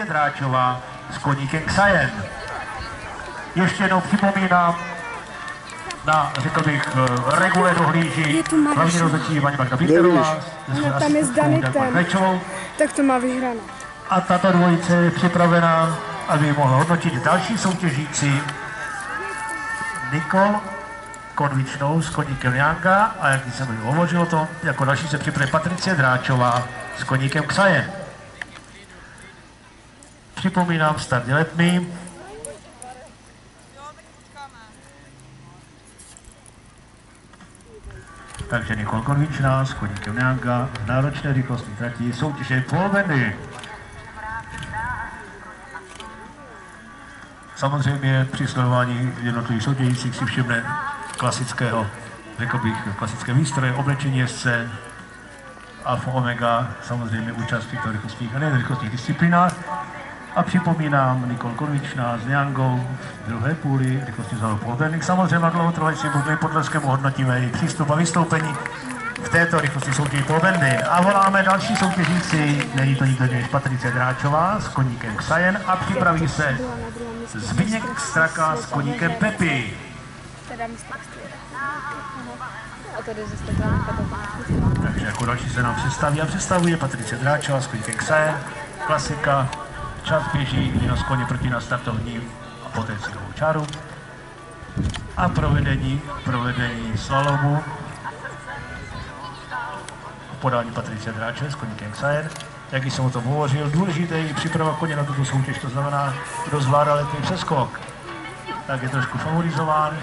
Patricie Dráčová s koníkem Ksajen. Ještě jednou připomínám, na, řekl bych, eh, regule dohlíží hlavní rozhodčí paní Magda Píterová, No, tam je Zdaněk ten. Tak to má vyhráno. A tato dvojice je připravená, aby mohla hodnotit další soutěžící Nikol Konvičnou s koníkem Janka a jak jsem už hovořil o tom, jako další se připraví Patricie Dráčová s koníkem Ksaje. Připomínám start letný. Takže Nikol Konvičná s koníkem Janka, náročné rychlostní trati, soutěže polveny. Samozřejmě při sledování jednotlivých soutěžících si všimne klasického, řekl bych, klasické výstroje, oblečení jezdce, alfa omega, samozřejmě účast v těchto rychlostních a nejen rychlostních disciplinách. A připomínám, Nikol Konvičná s Niangou v druhé půli rychlostní závodu polverník. Samozřejmě na dlouhotrvající budovy podleskem hodnotíme její přístup a vystoupení v této rychlosti soutěži polverny. A voláme další soutěžící, není to nikdo než Patrice Dráčová s koníkem Ksajen a připraví se Zbigněk Straka s koníkem Pepi. Takže jako další se nám představí a představuje Patrice Dráčová s koníkem Ksajen. Klasika, čas běží, výnos koně proti na startovní a poté čáru. A provedení, provedení slalomu podání Patrice Dráče s koníkem Ksajen. Jak jsem o tom hovořil, důležité je příprava koně na tuto soutěž, to znamená, kdo zvládá letní přeskok, tak je trošku favorizován.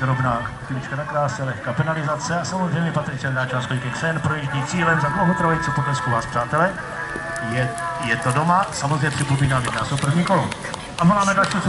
Drobná chvílička na kráse, lehká penalizace a samozřejmě Patricia Dráčová s koníkem Ksajen projíždí cílem za dlouhotrvající potlesku vás, přátelé. Je, je to doma, samozřejmě připomínám, se o první kolo. A máme další.